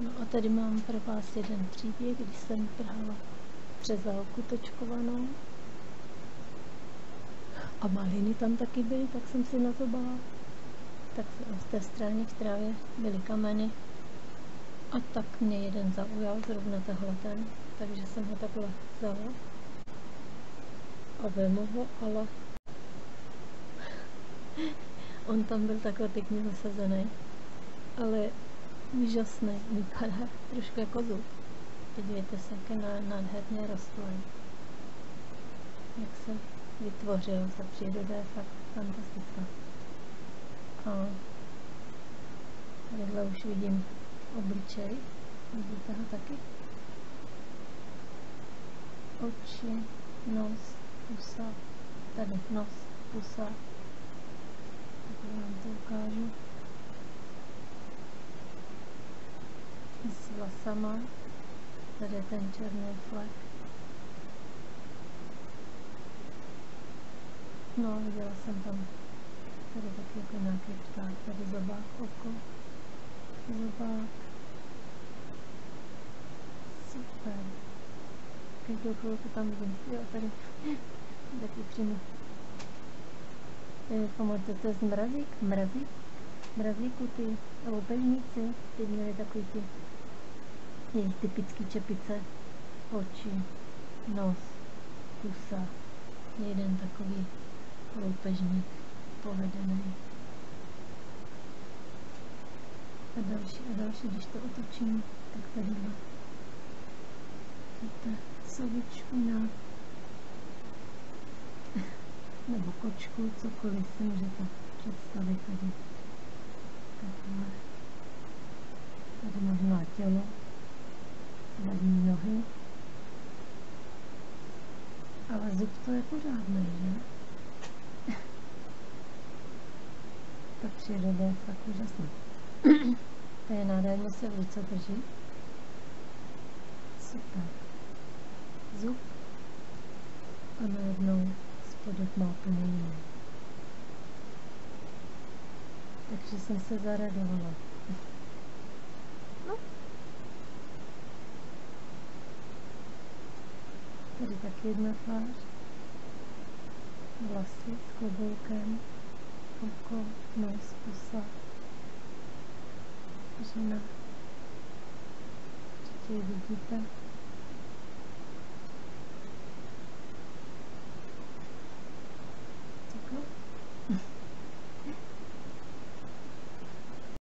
No a tady mám pro vás jeden příběh, když jsem trhala řezálku točkovanou. A maliny tam taky byly, tak jsem si nazobala. Tak v té straně v trávě byly kameny. A tak mě jeden zaujal, zrovna tahle ten, takže jsem ho takhle vzala. A vemu ho, ale on tam byl takhle pěkně zasazený. Ale úžasný, vypadá trošku jako zub. Podívejte se, jak je nádherně rostlý. Jak se vytvořil, ta příroda je fakt fantastická. A tadyhle už vidím obličej, vidíte ho taky? Oči, nos, pusa, tady nos, pusa, tak vám to ukážu. S vlasama, tady je ten černý flek. No, viděla jsem tam tady taky jako nějaký pták, tady zobák, oko, zobák. Super. Každou chvilku tam vidím, jo, tady, taky přímo. Pamatujete z mrazík? Mrazík? Mrazíku ty loupežníci, ty měli takový ty jejich typický čepice, oči, nos, pusa, jeden takový loupežník povedený. A další a další, když to otočím, tak tady vidíte sovičku na nebo kočku, cokoliv si můžete představit tady. Takhle. Tady možná tělo, Zub to je pořádný, že? Ta příroda je fakt úžasná. to je nádherně se v ruce drží. Super. Zub a najednou spodek má úplně jiný. Takže jsem se zaradovala. No. Tady taky jedna tvář. Vlasy s kloboukem oko, nos, pusa, žena. Určitě ji vidíte.